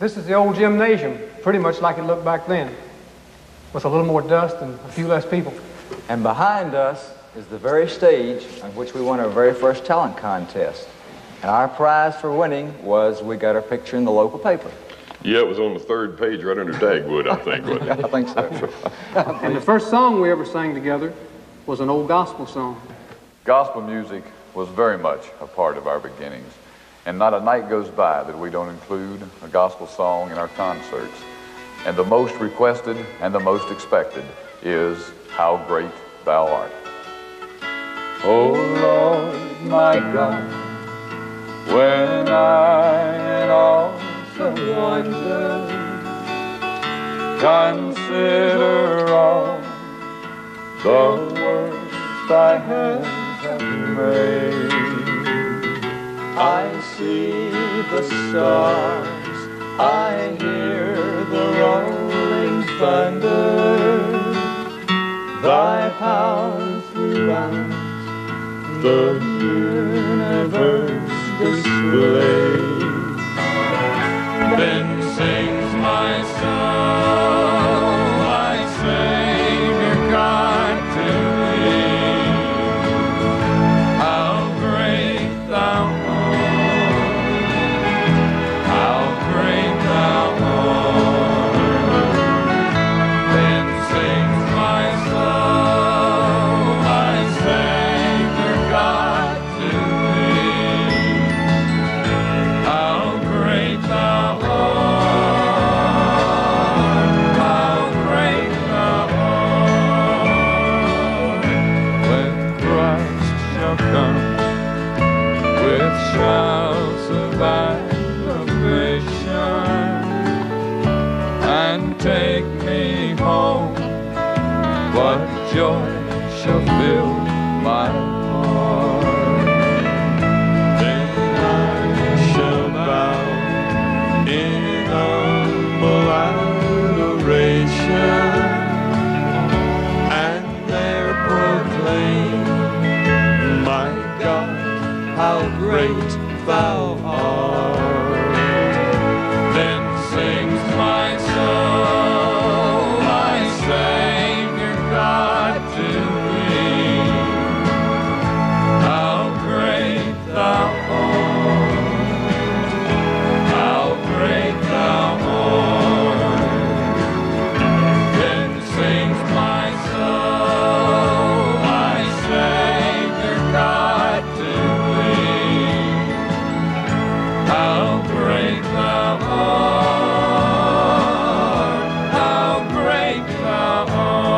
This is the old gymnasium, pretty much like it looked back then, with a little more dust and a few less people. And behind us is the very stage on which we won our very first talent contest. And our prize for winning was we got our picture in the local paper. Yeah, it was on the third page right under Dagwood, I think, wasn't it? I think so. And the first song we ever sang together was an old gospel song. Gospel music was very much a part of our beginnings. And not a night goes by that we don't include a gospel song in our concerts. And the most requested and the most expected is How Great Thou Art. Oh Lord, my God, when I in awesome wonder consider all the works thy hands have made. I see the stars, I hear the rolling thunder, thy power throughout the universe displays. Home, what joy shall fill my heart? Then I shall bow in humble adoration and there proclaim, My God, how great thou make my home.